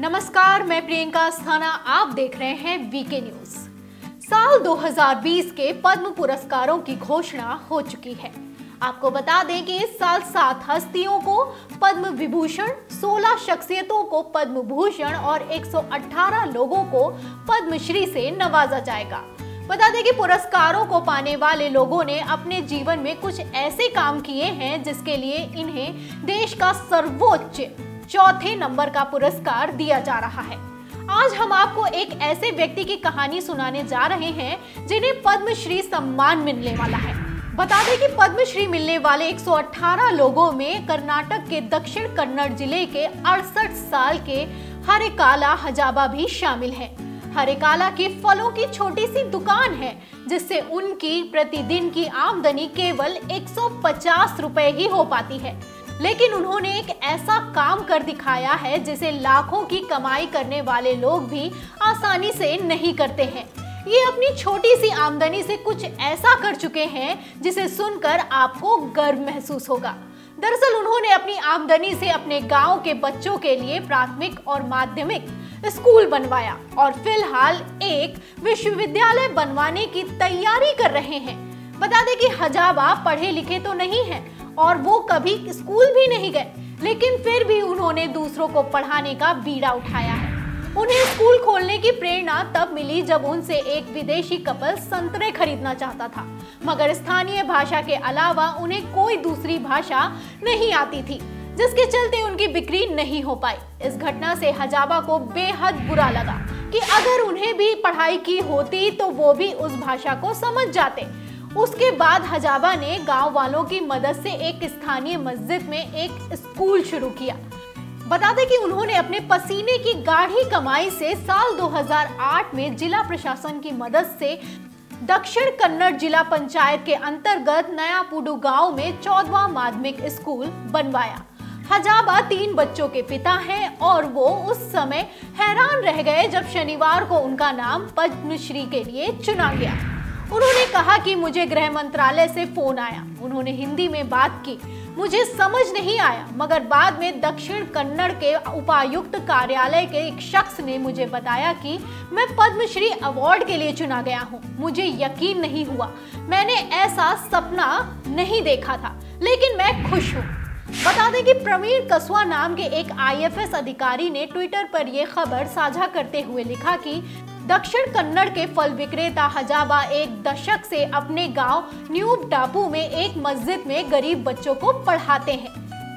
नमस्कार, मैं प्रियंका स्थाना आप देख रहे हैं वीके न्यूज़। साल 2020 के पद्म पुरस्कारों की घोषणा हो चुकी है। आपको बता दें कि इस साल सात हस्तियों को पद्म विभूषण 16 शख्सियतों को पद्म भूषण और 118 लोगों को पद्मश्री से नवाजा जाएगा। बता दें कि पुरस्कारों को पाने वाले लोगों ने अपने जीवन में कुछ ऐसे काम किए हैं जिसके लिए इन्हें देश का सर्वोच्च चौथे नंबर का पुरस्कार दिया जा रहा है। आज हम आपको एक ऐसे व्यक्ति की कहानी सुनाने जा रहे हैं, जिन्हें पद्मश्री सम्मान मिलने वाला है। बता दें कि पद्मश्री मिलने वाले 118 लोगों में कर्नाटक के दक्षिण कन्नड़ ज़िले के अड़सठ साल के हरिकाला हजाबा भी शामिल हैं। हरिकाला की फलों की छोटी सी दुकान है, जिससे उनकी प्रतिदिन की आमदनी केवल 150 रुपए ही हो पाती है। लेकिन उन्होंने एक ऐसा काम कर दिखाया है जिसे लाखों की कमाई करने वाले लोग भी आसानी से नहीं करते हैं। ये अपनी छोटी सी आमदनी से कुछ ऐसा कर चुके हैं जिसे सुनकर आपको गर्व महसूस होगा। दरअसल उन्होंने अपनी आमदनी से अपने गाँव के बच्चों के लिए प्राथमिक और माध्यमिक स्कूल बनवाया और फ़िलहाल एक विश्वविद्यालय बनवाने की तैयारी कर रहे हैं। बता दें कि हजाबा पढ़े लिखे तो नहीं हैं और वो कभी स्कूल भी नहीं गए, लेकिन फिर भी उन्होंने दूसरों को पढ़ाने का बीड़ा उठाया है। उन्हें स्कूल खोलने की प्रेरणा तब मिली जब उनसे एक विदेशी कपल संतरे खरीदना चाहता था। मगर स्थानीय भाषा के अलावा उन्हें कोई दूसरी भाषा नहीं आती थी, जिसके चलते उनकी बिक्री नहीं हो पाई। इस घटना से हजाबा को बेहद बुरा लगा कि अगर उन्हें भी पढ़ाई की होती तो वो भी उस भाषा को समझ जाते। उसके बाद हजाबा ने गाँव वालों की मदद से एक स्थानीय मस्जिद में एक स्कूल शुरू किया। बता दें कि उन्होंने अपने पसीने की गाढ़ी कमाई से साल 2008 में जिला प्रशासन की मदद से दक्षिण कन्नड़ जिला पंचायत के अंतर्गत नया पुडू गाँव में चौदवा माध्यमिक स्कूल बनवाया। हजाबा तीन बच्चों के पिता हैं और वो उस समय हैरान रह गए जब शनिवार को उनका नाम पद्मश्री के लिए चुना गया। कहा कि मुझे गृह मंत्रालय से फ़ोन आया। उन्होंने हिंदी में बात की। मुझे समझ नहीं आया, मगर बाद में दक्षिण कन्नड़ के उपायुक्त कार्यालय के एक शख्स ने मुझे बताया कि मैं पद्मश्री अवार्ड के लिए चुना गया हूँ। मुझे यकीन नहीं हुआ। मैंने ऐसा सपना नहीं देखा था, लेकिन मैं खुश हूँ। बता दें कि प्रवीण कसवा नाम के एक आईएफएस अधिकारी ने ट्विटर पर यह खबर साझा करते हुए लिखा कि दक्षिण कन्नड़ के फल विक्रेता हजाबा एक दशक से अपने गाँव न्यू टापू में एक मस्जिद में गरीब बच्चों को पढ़ाते हैं।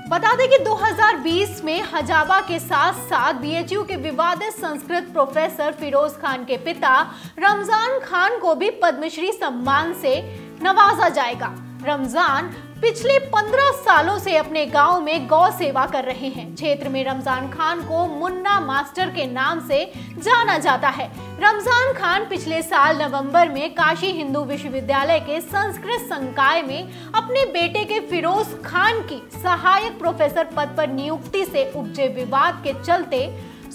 बता दें कि 2020 में हजाबा के साथ साथ बीएचयू के विवादित संस्कृत प्रोफेसर फिरोज खान के पिता रमज़ान खान को भी पद्मश्री सम्मान से नवाजा जाएगा। रमज़ान पिछले पंद्रह सालों से अपने गाँव में गौ सेवा कर रहे हैं। क्षेत्र में रमज़ान खान को मुन्ना मास्टर के नाम से जाना जाता है। रमज़ान खान पिछले साल नवंबर में काशी हिंदू विश्वविद्यालय के संस्कृत संकाय में अपने बेटे के फिरोज खान की सहायक प्रोफेसर पद पर नियुक्ति से उपजे विवाद के चलते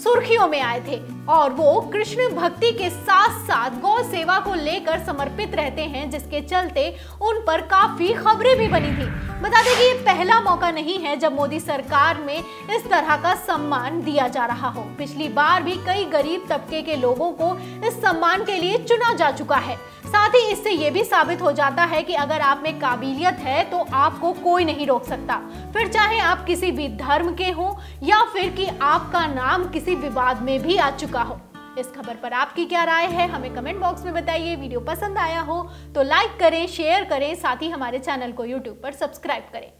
सुर्खियों में आए थे। और वो कृष्ण भक्ति के साथ साथ गौ सेवा को लेकर समर्पित रहते हैं, जिसके चलते उन पर काफ़ी खबरें भी बनी थी। बता दें कि ये पहला मौका नहीं है जब मोदी सरकार में इस तरह का सम्मान दिया जा रहा हो। पिछली बार भी कई गरीब तबके के लोगों को इस सम्मान के लिए चुना जा चुका है। साथ ही इससे ये भी साबित हो जाता है कि अगर आप में काबिलियत है तो आपको कोई नहीं रोक सकता। फिर चाहे आप किसी भी धर्म के हो, या फिर कि आपका नाम किसी विवाद में भी आ चुका हो। इस खबर पर आपकी क्या राय है, हमें कमेंट बॉक्स में बताइए। वीडियो पसंद आया हो तो लाइक करें, शेयर करें, साथ ही हमारे चैनल को यूट्यूब पर सब्सक्राइब करें।